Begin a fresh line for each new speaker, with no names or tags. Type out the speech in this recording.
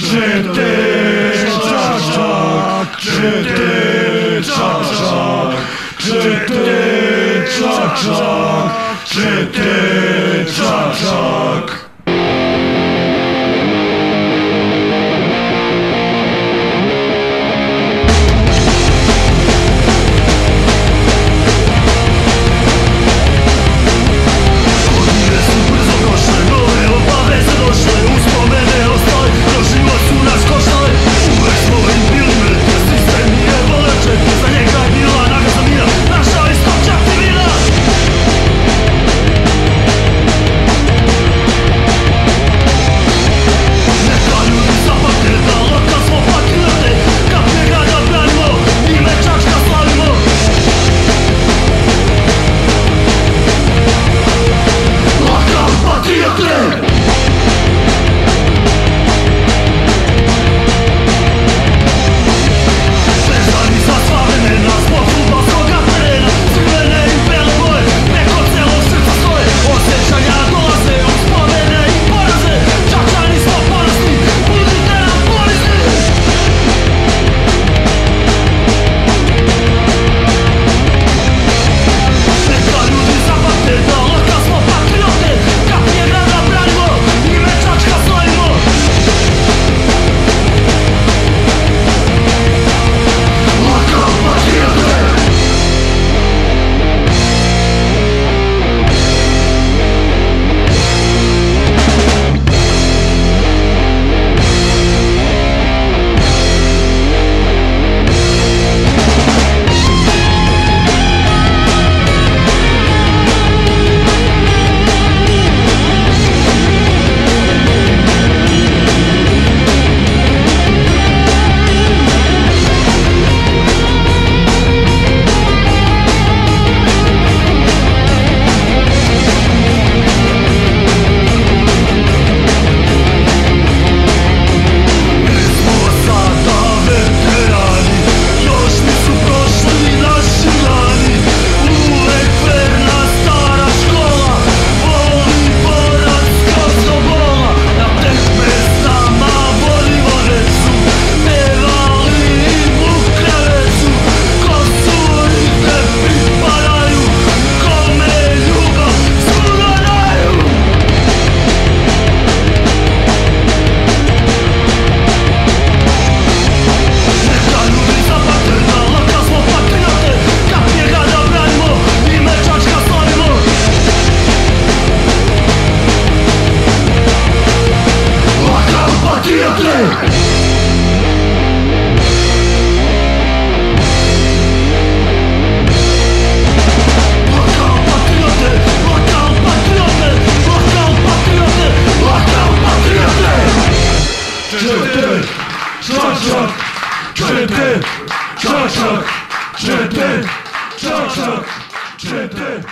Ty, czak, czy ty, czak, czy ty, czak, czy ty, czy ty, czak, czy ty, czak, czy ty.